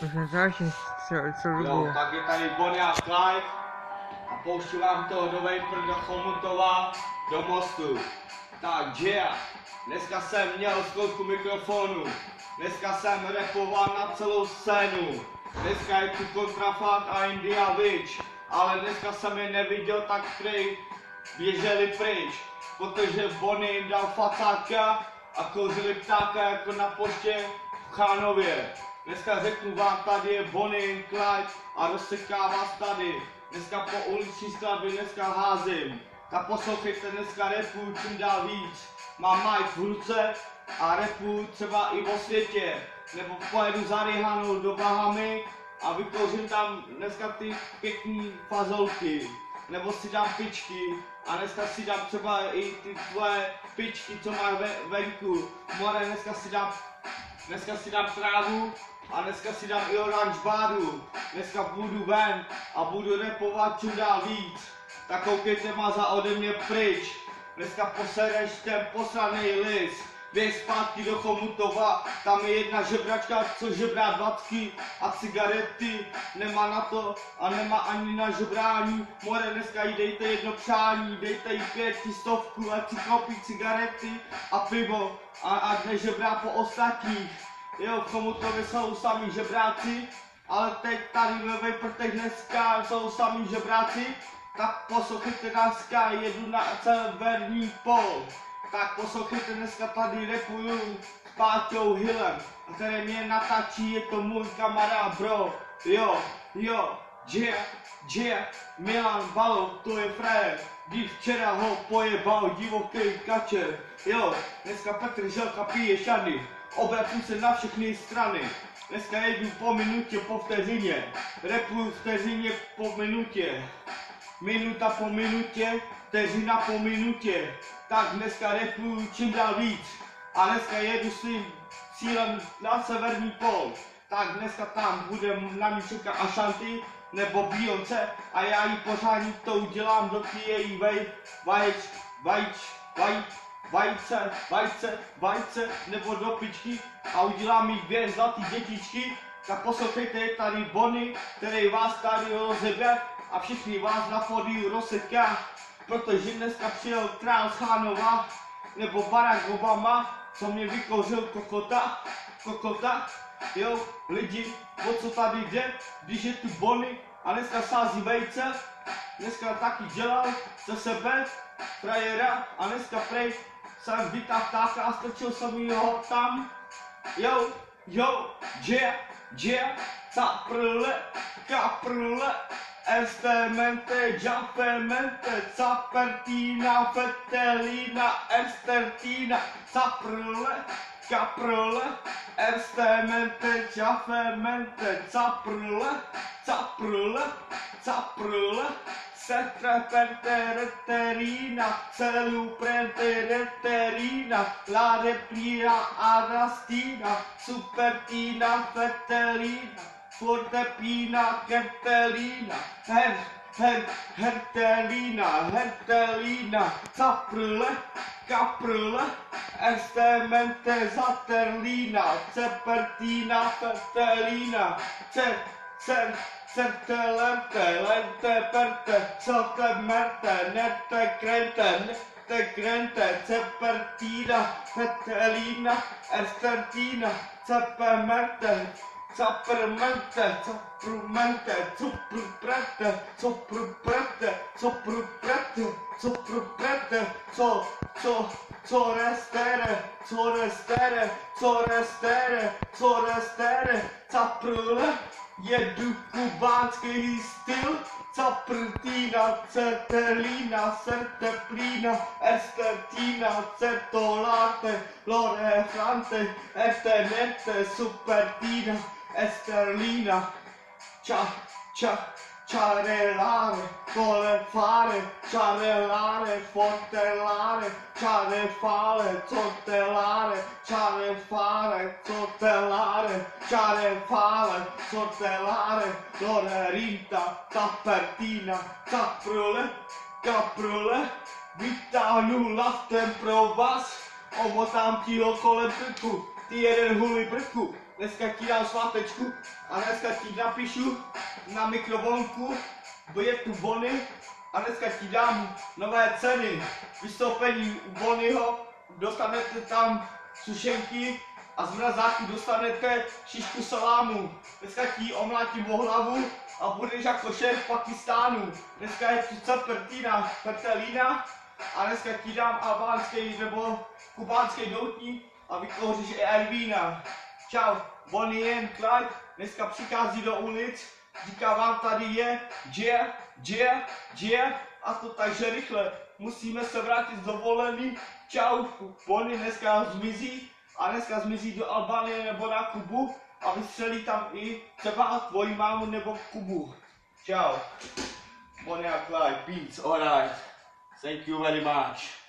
To jsem strašně co, Jo, rubuje. tak je tady Bonnie a Clyde a pouštím vám toho do Vapor do Chomutova do mostu. Tak, Gia, dneska jsem měl zkoušku mikrofonu, dneska jsem repoval na celou scénu, dneska je tu Kontrafakt a India Witch, ale dneska jsem je neviděl, tak prej běželi pryč, protože Bonnie jim dal facáka a kouřili ptáka jako na poště Chánově. Dneska řeknu vám, tady je Bonnie, Clyde a rozseká vás tady. Dneska po ulici skladby dneska házím. Tak poslouchejte dneska repu čím dál víc. Mám mic v ruce a repu třeba i o světě. Nebo pojedu za Rihanou do Bahamy a vykouřím tam dneska ty pěkný fazolky. Nebo si dám pičky a dneska si dám třeba i ty tvoje pičky, co máš ve, venku. More, dneska si dám Dneska si dám trávu a dneska si dám i orange báru. Dneska budu ven a budu repovat čím dál víc. Tak koukejte ma za ode mě pryč. Dneska posereš ten posranej list. Běž zpátky do Chomutova, tam je jedna žebračka, co žebrá dvacky a cigarety. Nemá na to a nemá ani na žebrání. More, dneska jí dejte jedno přání, dejte jí pěti stovku, ať si koupí cigarety a pivo. A, a nežebrá po ostatních. Jo, v Chomutově jsou samý žebráci, ale teď tady ve Vejprtech dneska jsou samý žebráci. Tak poslouchejte dneska, jedu na severní pol. Tak poslouchejte, dneska tady repuju s Páťou Hillem, který mě natáčí, je to můj kamarád bro. Jo, jo, Jia, Jia, Milan Balov, to je frajer. Když včera ho pojebal divoký kačer. Jo, dneska Petr Želka pije šady. Obracím se na všechny strany. Dneska jedu po minutě, po vteřině. Repuju vteřině po minutě. Minuta po minutě, vteřina po minutě. Tak dneska repuju čím dál víc. A dneska jedu svým cílem na severní pol. Tak dneska tam bude na mě čekat Ashanti nebo Beyoncé a já jí pořádně to udělám do té její vej, vajč, vajč, vaj, vajce, vajce, vajce nebo do pičky a udělám jí dvě zlatý dětičky. Tak poslouchejte tady Bonnie, který vás tady rozebe a všichni vás na pódiu rozseká, protože dneska přijel král Chánova, nebo Barack Obama, co mě vykouřil kokota, kokota, jo, lidi, o co tady jde, když je tu Bonnie a dneska sází vejce, dneska taky dělal ze sebe frajera a dneska prej jsem vytáhl ptáka a strčil jsem ho tam, jo, jo, je, je, caprle, kaprle, Es fermente, ja fermente, sapertina, fetelina, estertina, saprle, caprle, es fermente, ja fermente, saprle, saprle, saprle, se treperte reterina, se luprente reterina, la replina, arastina, supertina, fetelina. Filipina, Catalina, Her, Her, Hentelina, Hentelina, Caprle, Caprle, Estemente, Zaterlina, Cepertina, Fertelina, Cer, Cer, Certelente, Lente, Perte, Saltemerte, Nerte, Crente, Nerte, Crente, Cepertina, Fertelina, Estertina, Cepemerte, Sopramanta, sopramanta, sopraprata, sopraprata, sopraprata, sopraprata, so, so, sorastera, sorastera, sorastera, sorastera, caprula, jedu kubánský styl, caprtina, certelina, certeplina, estertina, certolate, lore frante, estenete, supertina, Esterlina, cea, cea, cearelare, colefare, cearelare, fortelare, cearefare, totelare, cearefare, totelare, cearefare, totelare, lorinta, tapertina, caprule, caprule, vita nu lafte provas, omotam kilo kole prku, tieren huli prku, dneska ti dám svátečku a dneska ti napíšu na mikrovonku, bude tu Bonny a dneska ti dám nové ceny, vystoupení u Bonnyho, dostanete tam sušenky a z mrazáku dostanete šišku salámu. Dneska ti omlátím o hlavu a budeš jako šéf Pakistánu. Dneska je tu Cepertina, Petelína a dneska ti dám albánský nebo kubánský doutník a vykouříš i Ervína. Čau, Bonnie jen Clyde, dneska přichází do ulic, říká vám tady je, je, je, je, a to takže rychle. Musíme se vrátit z dovolený. Čau, Bonnie dneska zmizí a dneska zmizí do Albánie nebo na Kubu a vystřelí tam i třeba tvoji mámu nebo Kubu. Čau. Bonnie a Clyde, peace, alright. Thank you very much.